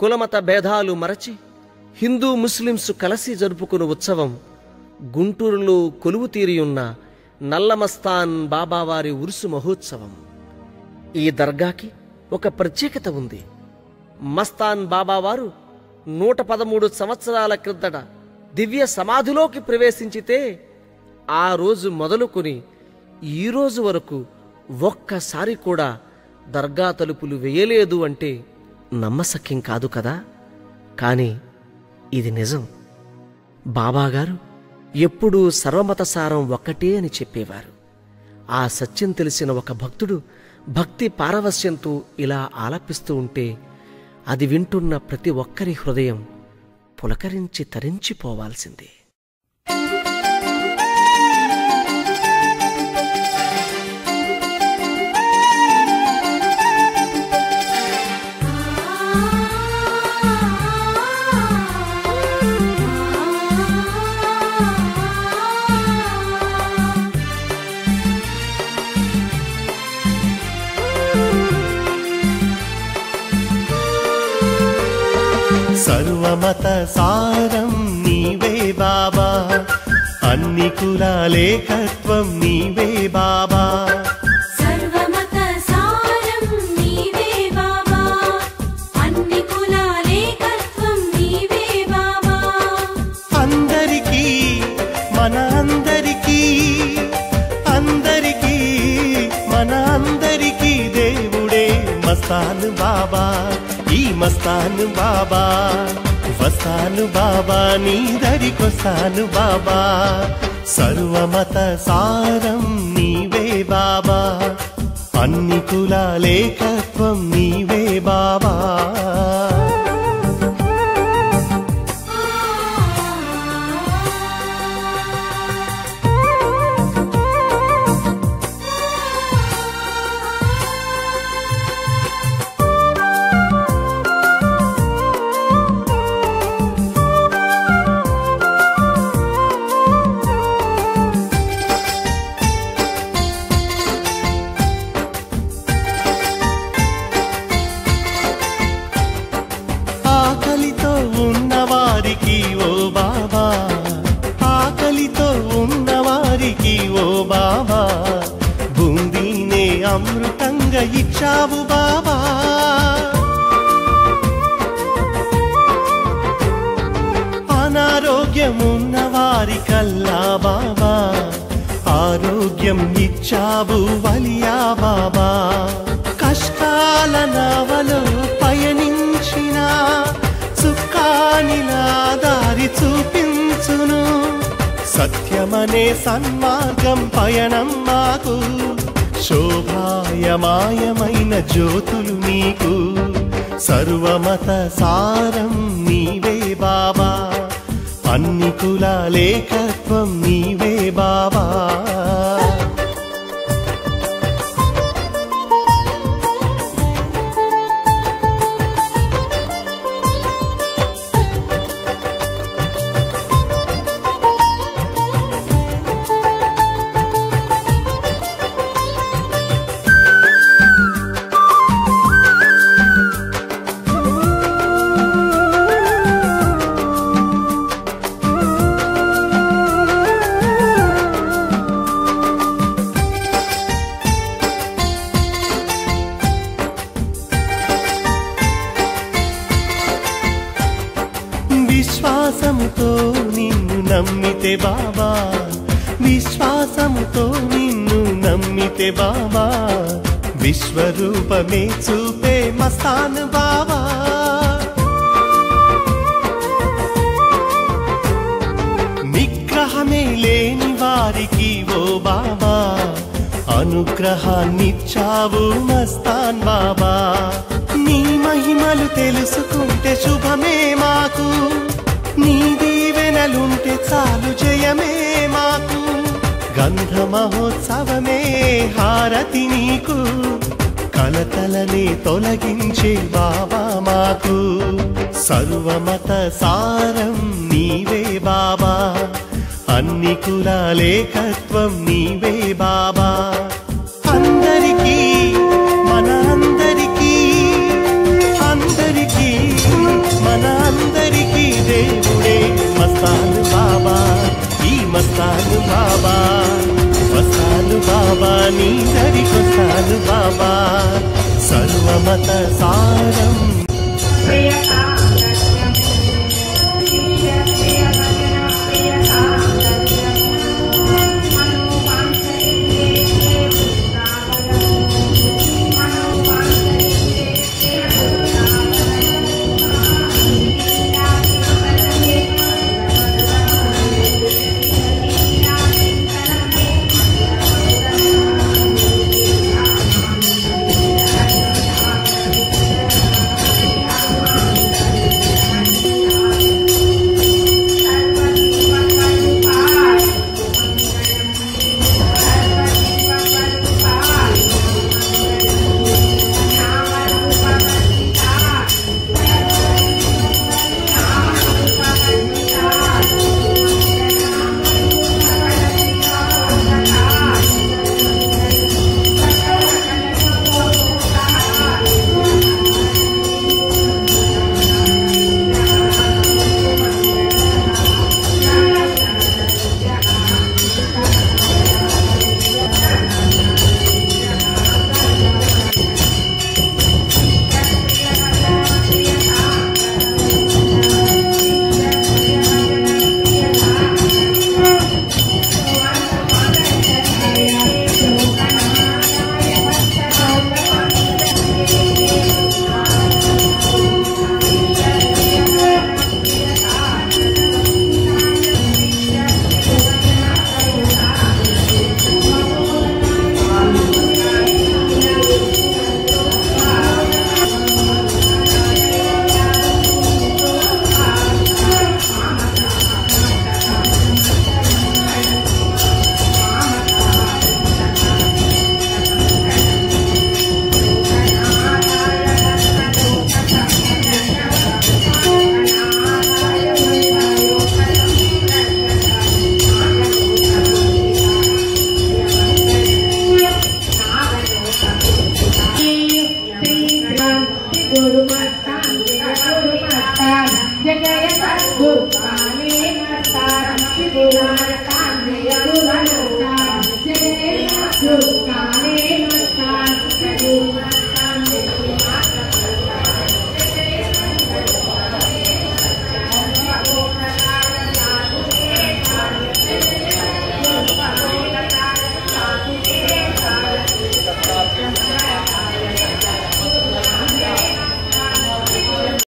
కులమత భేదాలు మరచి హిందూ ముస్లిమ్స్ కలిసి జరుపుకున్న ఉత్సవం గుంటూరులో కొలువు తీరియున్న నల్లమస్తాన్ బాబావారి ఉరుసు మహోత్సవం. ఈ దర్గాకి ఒక ప్రత్యేకత ఉంది. మస్తాన్ బాబావారు నూట పదమూడు సంవత్సరాల క్రిందట దివ్య సమాధిలోకి ప్రవేశించితే ఆ రోజు మొదలుకొని ఈ రోజు వరకు ఒక్కసారి కూడా దర్గా తలుపులు వేయలేదు అంటే నమ్మశక్యం కాదు కదా? కానీ ఇది నిజం. బాబాగారు ఎప్పుడూ సర్వమత సారం ఒక్కటే అని చెప్పేవారు. ఆ సత్యం తెలిసిన ఒక భక్తుడు భక్తి పారవస్యంతో ఇలా ఆలపిస్తూ ఉంటే అది వింటున్న ప్రతి ఒక్కరి హృదయం పులకరించి తరించిపోవాల్సిందే. సర్వమత సారం నీవే బాబా. అన్ని కులాలేకత్వం నీవే బాబా. సర్వమత సారం నీవే బాబా. అన్ని కులాలేకత్వం నీవే బాబా. అందరికీ మన అందరికీ అందరికీ మన అందరికీ దేవుడే మస్తాను బాబా. వస్తాను బాబా వస్తాను బాబా నీ దరికొస్తాను బాబా. సర్వమత సారం నీవే బాబా అన్ని కులాలేకత్వం నీవే ఇచ్చావు బాబా. అనారోగ్యమున్నవారి కల్లా బాబా. ఆరోగ్యం ఇచ్చావు వలియా బాబా. కష్టాల నవలో పయనించిన సుఖానిలా దారి చూపించును. సత్యమనే సన్మార్గం పయనం మాకు. శోభాయమాయమైన జ్యోతులు నీకు. సర్వమత సారం నీవే బాబా. అన్ని కులాలేకత్వం నీవే బాబా. విశ్వాసముతో నిన్ను నమ్మితే బాబా విశ్వాసముతో నిన్ను నమ్మితే బాబా విశ్వరూపమే చూపే మస్తాను బాబా నిగ్రహమే లేని వారికి ఓ బాబా అనుగ్రహాన్నిచ్చావు మస్తాన్ బాబా నీ మహిమలు తెలుసుకుంటే శుభమే మాకు. దీవెనలుంటే చాలు జయమే మాకు. గంధ మహోత్సవమే హారతి నీకు. కలతలనే తొలగించే బాబా మాకు. సర్వమత సారం నీవే బాబా అన్ని కులాలేకత్వం నీవే బాబా सारम् जय जय सतगुरु